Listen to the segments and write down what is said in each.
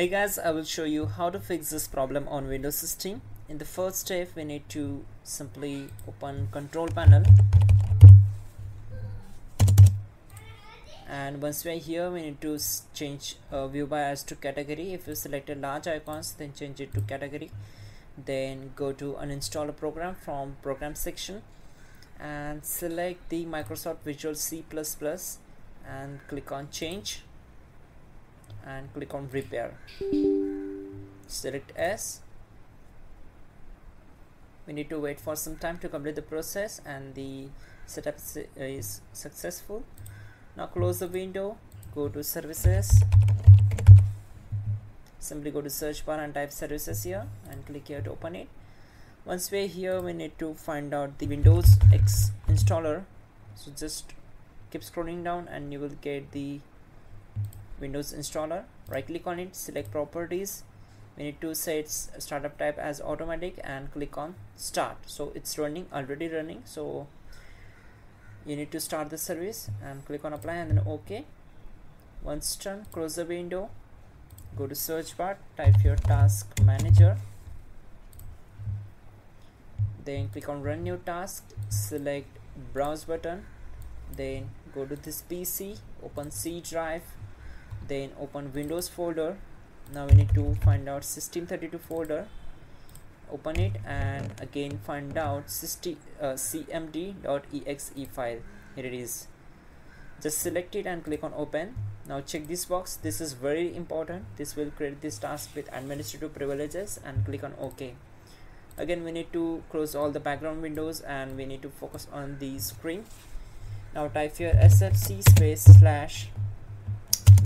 Hey guys, I will show you how to fix this problem on Windows system. In the first step, we need to simply open control panel. And once we are here, we need to change uh, view as to category. If you selected large icons, then change it to category. Then go to uninstall a program from program section and select the Microsoft Visual C++ and click on change and click on repair. Select S. We need to wait for some time to complete the process and the setup is successful. Now close the window go to services. Simply go to search bar and type services here and click here to open it. Once we're here we need to find out the windows x installer. So just keep scrolling down and you will get the windows installer. Right click on it select properties. We need to set startup type as automatic and click on start. So it's running already running. So you need to start the service and click on apply and then ok. Once done close the window. Go to search bar type your task manager. Then click on run new task select browse button. Then go to this pc open c drive then open windows folder. Now we need to find out system32 folder. Open it and again find out uh, cmd.exe file. Here it is. Just select it and click on open. Now check this box. This is very important. This will create this task with administrative privileges and click on ok. Again we need to close all the background windows and we need to focus on the screen. Now type here sfc space slash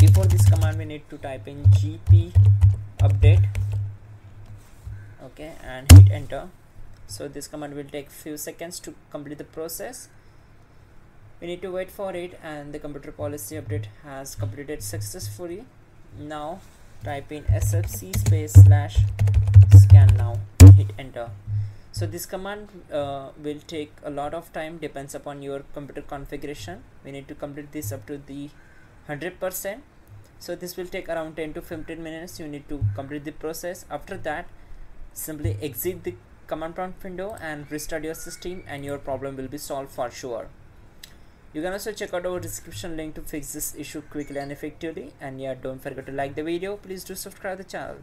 before this command we need to type in gp update. Okay and hit enter. So this command will take few seconds to complete the process. We need to wait for it and the computer policy update has completed successfully. Now type in sfc space slash scan now. Hit enter. So this command uh, will take a lot of time depends upon your computer configuration. We need to complete this up to the 100% so this will take around 10 to 15 minutes. You need to complete the process. After that simply exit the command prompt window and restart your system and your problem will be solved for sure. You can also check out our description link to fix this issue quickly and effectively. And yeah don't forget to like the video. Please do subscribe the channel